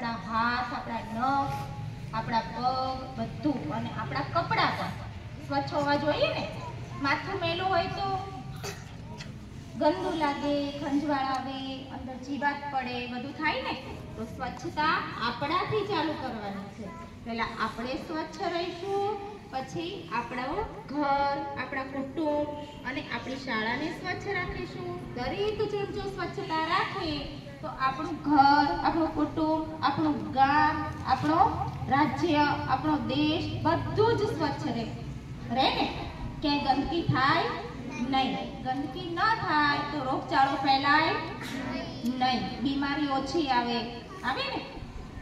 આપણા હાથ, આપણા નખ, આપણા પગ બધું અને આપણા કપડાં પણ. સ્વચ્છ હોવા જોઈએ ને? માથું મેલું હોય તો ગંદુ લાગે, ખંજવાળ આવે, અંદર જીવાત પડે, બધું થાય ને? તો સ્વચ્છતા આપણાથી ચાલુ કરવાની છે. પહેલાં આપણે સ્વચ્છ રહીશું, પછી આપણું ઘર, આપણા કુટુંબ અને આપણી શાળાને સ્વચ્છ રાખીશું. દરેક જણ જો સ્વચ્છતા રાખે તો આપણું ઘર, આપણું કુટુંબ, આપણું ગામ, આપણો રાજ્ય, આપણો દેશ બધું જ સ્વચ્છ રહે. રહે ને? ક્યાંય ગંદકી થાય નહીં. ગંદકી ન થાય તો રોગચાળો ફેલાય નહીં. બીમારી ઓછી આવે. આવે ને?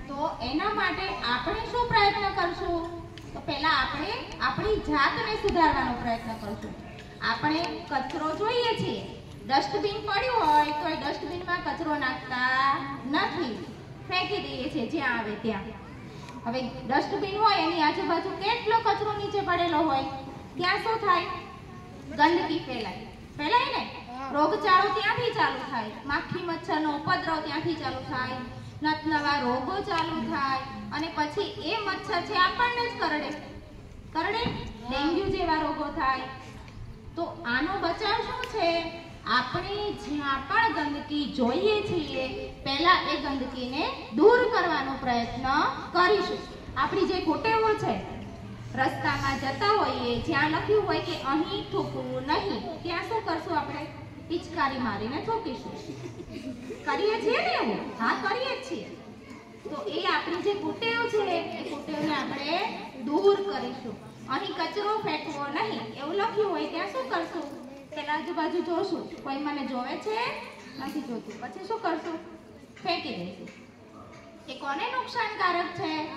તો એના માટે આપણે શું પ્રયત્ન કરશું? તો પહેલાં આપણે આપણી જાતને સુધારવાનો પ્રયત્ન કરશું. આપણે કચરો જોઈએ છીએ. ડસ્ટબિન પડ્યું હોય તો એ ડસ્ટબિનમાં કચરો નાખતા નથી. ફેંકી દઈએ છીએ જ્યાં આવે ત્યાં. હવે ડસ્ટબિન હોય એની આજુબાજુ કેટલો કચરો નીચે પડેલો હોય? ત્યાં શું થાય? ગંદકી ફેલાય. ફેલાય ને? રોગચાળો ત્યાંથી ચાલુ થાય. માખી મચ્છરનો ઉપદ્રવ ત્યાંથી ચાલુ થાય. નત નવા રોગો ચાલુ થાય. અને પછી એ મચ્છર છે આપણને જ કરડે. કરડે? ડેન્ગ્યુ જેવા રોગો થાય. તો આનો બચાવ શું છે? આપણે જ્યાં પણ ગંદકી જોઈએ છીએ, પહેલા એ ગંદકીને દૂર કરવાનો પ્રયત્ન કરીશું. આપણી જે કુટેવો છે, રસ્તામાં જતા હોઈએ, જ્યાં લખ્યું હોય કે અહીં થૂકવું નહીં, ત્યાં શું કરશું આપણે? પિચકારી મારીને થૂકીશું. કરીએ છીએ ને એવું? હા, કરીએ જ છીએ. તો એ આપણી જે કુટેવ છે, એ કુટેવને આપણે દૂર કરીશું. અહીં કચરો ફેંકવો નહીં, એવું લખ્યું હોય, ત્યાં શું કરશું? પેલા આજુબાજુ જોશું. કોઈ મને જોવે છે? નથી જોતું. પછી શું કરશું? ફેંકી દઈશું. એ કોને નુકસાનકારક છે?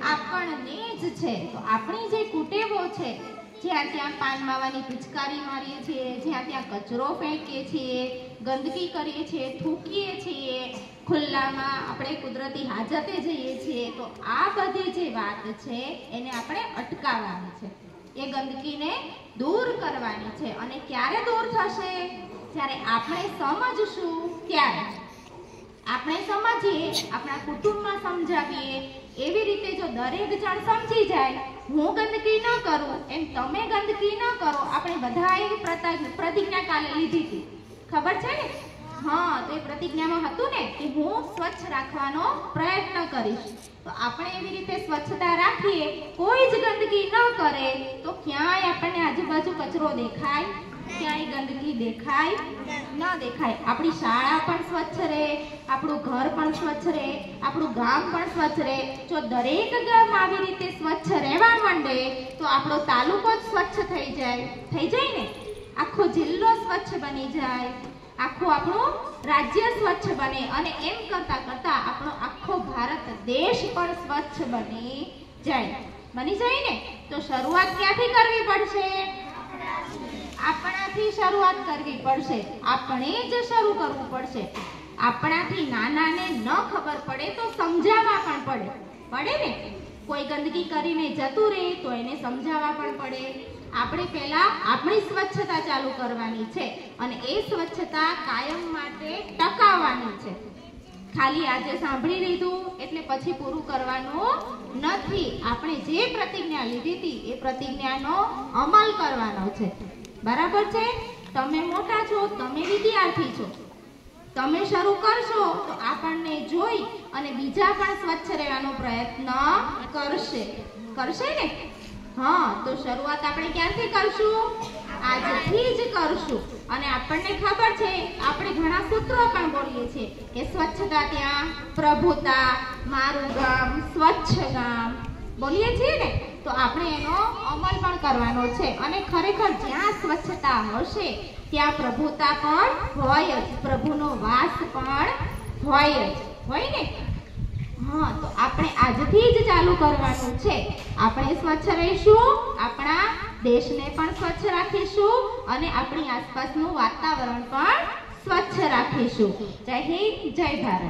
આપણને જ છે. તો આપણી જે કુટેવો છે, જ્યાં ત્યાં પાન માવાની પિચકારી મારીએ છીએ, જ્યાં ત્યાં કચરો ફેંકીએ છીએ, ગંદકી કરીએ છીએ, થૂકીએ છીએ, ખુલ્લામાં આપણે કુદરતી હાજતે જઈએ છીએ, તો આ બધી જે વાત છે, એને આપણે અટકાવવાની છે. એ ગંદકીને દૂર કરવાની છે. અને ક્યારે દૂર થશે? જ્યારે આપણે સમજશું ત્યારે આપણે સમજીએ, આપણા કુટુંબમાં સમજાવીએ, એવી રીતે જો દરેક જણ સમજી જાય, હું ગંદકી ન કરું, એમ તમે ગંદકી ન કરો. આપણે બધાએ પ્રતા- પ્રતિજ્ઞા કાલે લીધી હતી. ખબર છે ને? હા, તો એ પ્રતિજ્ઞામાં હતું ને કે હું સ્વચ્છ રાખવાનો પ્રયત્ન કરીશ. તો આપણે એવી રીતે સ્વચ્છતા રાખીએ, કોઈ જ ગંદકી ન કરે, તો ક્યાંય આપણને આજુબાજુ કચરો દેખાય, ક્યાંય ગંદકી દેખાય, ન દેખાય. આપણી શાળા પણ સ્વચ્છ રહે, આપણું ઘર પણ સ્વચ્છ રહે, આપણું ગામ પણ સ્વચ્છ રહે. જો દરેક ગામ આવી રીતે સ્વચ્છ રહેવા માંડે, તો આપણો તાલુકો જ સ્વચ્છ થઈ જાય. થઈ જાય ને? આખો જિલ્લો સ્વચ્છ બની જાય. આખું આપણું રાજ્ય સ્વચ્છ બને અને એમ કરતા કરતા આપણો આખો ભારત દેશ પણ સ્વચ્છ બની જાય. બની જાય ને? તો શરૂઆત ક્યાંથી કરવી પડશે? આપણાથી શરૂઆત કરવી પડશે. આપણે જ શરૂ કરવું પડશે. આપણાથી નાનાને ન ખબર પડે તો સમજાવવા પણ પડે. પડે ને? કોઈ ગંદકી કરીને જતું રહે તો એને સમજાવવા પણ પડે. આપણે પહેલા આપણી સ્વચ્છતા ચાલુ કરવાની છે અને એ સ્વચ્છતા કાયમ માટે ટકાવવાની છે. ખાલી આજે સાંભળી લીધું એટલે પછી પૂરું કરવાનું નથી. આપણે જે પ્રતિજ્ઞા લીધી હતી એ પ્રતિજ્ઞાનો અમલ કરવાનો છે. બરાબર છે? તમે મોટા છો, તમે વિદ્યાર્થી છો. તમે શરૂ કરશો તો આપણને જોઈ અને બીજા પણ સ્વચ્છ રહેવાનો પ્રયત્ન કરશે. કરશે ને? હા, તો શરૂઆત આપણે ક્યારથી કરશું? આજથી જ કરશું. અને આપણને ખબર છે, આપણે ઘણા સૂત્રો પણ બોલીએ છીએ કે સ્વચ્છતા ત્યાં પ્રભુતા, મારું ગામ, સ્વચ્છ ગામ. બોલીએ છીએ ને? તો આપણે એનો અમલ પણ કરવાનો છે. અને ખરેખર જ્યાં સ્વચ્છતા હશે, ત્યાં પ્રભુતા પણ હોય જ. પ્રભુનો વાસ પણ હોય જ. હોય ને? હા, તો આપણે આજથી જ ચાલુ કરવાનું છે. આપણે સ્વચ્છ રહીશું, આપણા દેશને પણ સ્વચ્છ રાખીશું અને આપણી આસપાસનું વાતાવરણ પણ સ્વચ્છ રાખીશું. જય હિન્દ, જય ભારત.